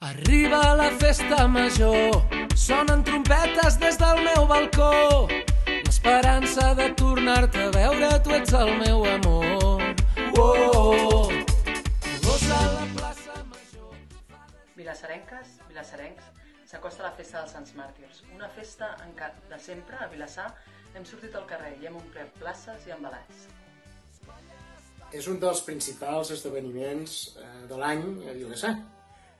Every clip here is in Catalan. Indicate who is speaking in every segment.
Speaker 1: Arriba la festa major, sonen trompetes des del meu balcó. L'esperança de tornar-te a veure, tu ets el meu amor. Oh, gossa la plaça major.
Speaker 2: Vilassarenques, vilassarencs, s'acosta la festa dels Sants Màrtirs. Una festa en què, de sempre, a Vilassar, hem sortit al carrer i hem omplert places i embalats.
Speaker 3: És un dels principals esdeveniments eh, de l'any a Vilassar,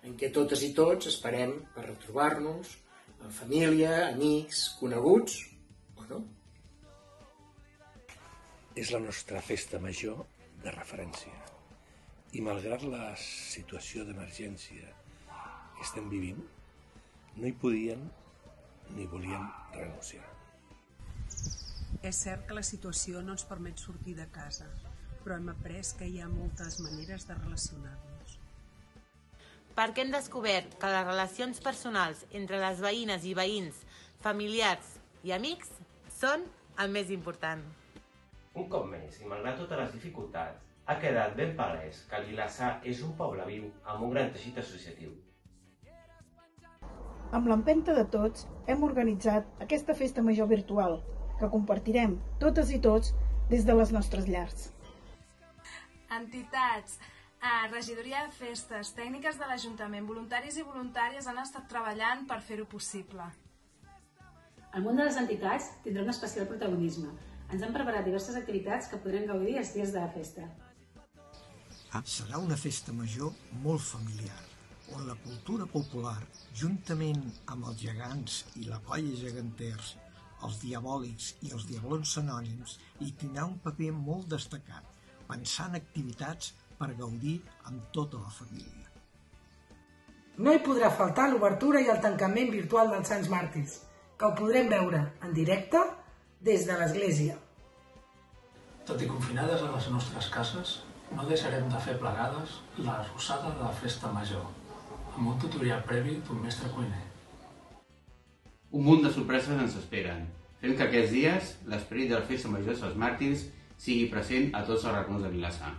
Speaker 3: en què totes i tots esperem per retrobar-nos, amb família, amics, coneguts, o no?
Speaker 4: És la nostra festa major de referència. I malgrat la situació d'emergència que estem vivint, no hi podien ni volien renunciar.
Speaker 5: És cert que la situació no ens permet sortir de casa, però hem après que hi ha moltes maneres de relacionar-nos.
Speaker 6: Perquè hem descobert que les relacions personals entre les veïnes i veïns, familiars i amics són el més important.
Speaker 7: Un cop més, i malgrat totes les dificultats, ha quedat ben palès que Vilassar és un poble viu amb un gran teixit associatiu.
Speaker 8: Amb l'empenta de tots, hem organitzat aquesta festa major virtual, que compartirem totes i tots des de les nostres llars.
Speaker 9: Entitats, a regidoria de festes, tècniques de l'Ajuntament, voluntaris i voluntàries han estat treballant per fer-ho possible.
Speaker 10: El món de les entitats tindrà un especial protagonisme. Ens han preparat diverses activitats que podrem gaudir els dies de la festa.
Speaker 11: Serà una festa major molt familiar, on la cultura popular, juntament amb els gegants i la colla geganters, els diabòlics i els diablons anònims, hi tindrà un paper molt destacat, pensant activitats per gaudir amb tota la família.
Speaker 12: No hi podrà faltar l'obertura i el tancament virtual dels Sants Màrtirs, que ho podrem veure en directe des de l'església.
Speaker 13: Tot i confinades a les nostres cases, no deixarem de fer plegades la rosada de la festa major, amb un tutorial previ d'un mestre cuiner.
Speaker 14: Un munt de sorpreses ens esperen, fent que aquests dies l'esperit de la festa major dels màrtirs sigui present a tots els racons de Vilassar.